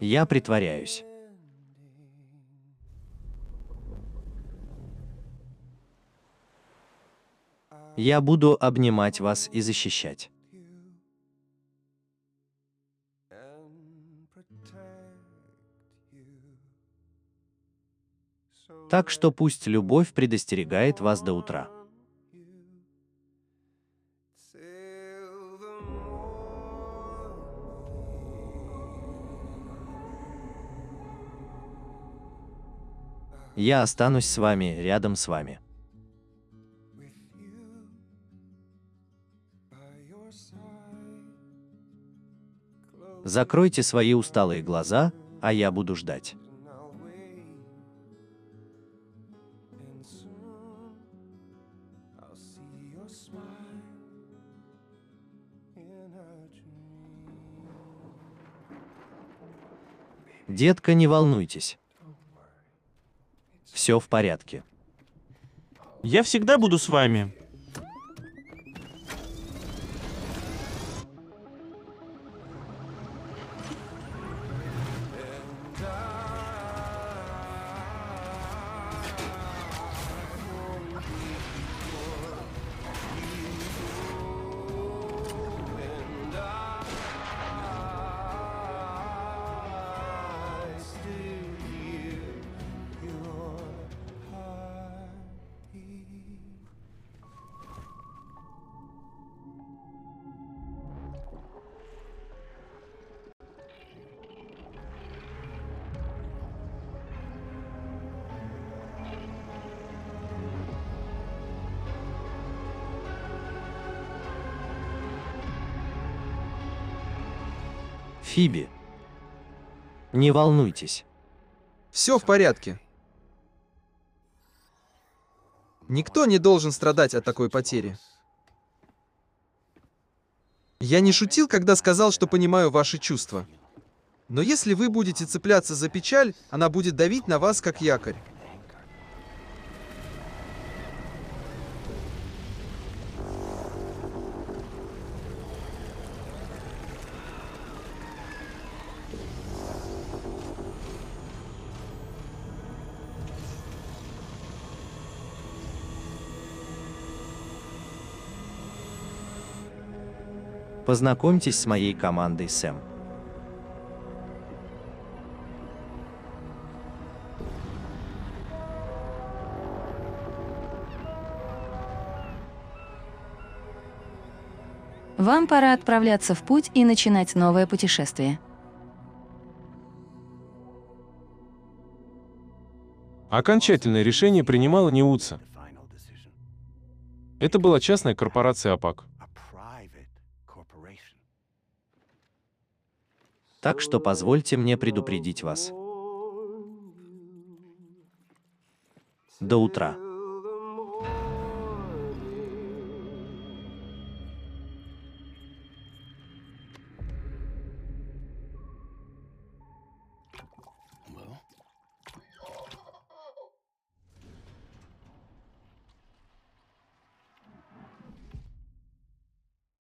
Я притворяюсь. Я буду обнимать вас и защищать. Так что пусть любовь предостерегает вас до утра. Я останусь с вами, рядом с вами. Закройте свои усталые глаза, а я буду ждать. Детка, не волнуйтесь. Все в порядке. Я всегда буду с вами. Фиби. Не волнуйтесь. Все в порядке. Никто не должен страдать от такой потери. Я не шутил, когда сказал, что понимаю ваши чувства. Но если вы будете цепляться за печаль, она будет давить на вас, как якорь. Познакомьтесь с моей командой Сэм. Вам пора отправляться в путь и начинать новое путешествие. Окончательное решение принимала не УЦА. Это была частная корпорация АПАК. Так что позвольте мне предупредить вас. До утра.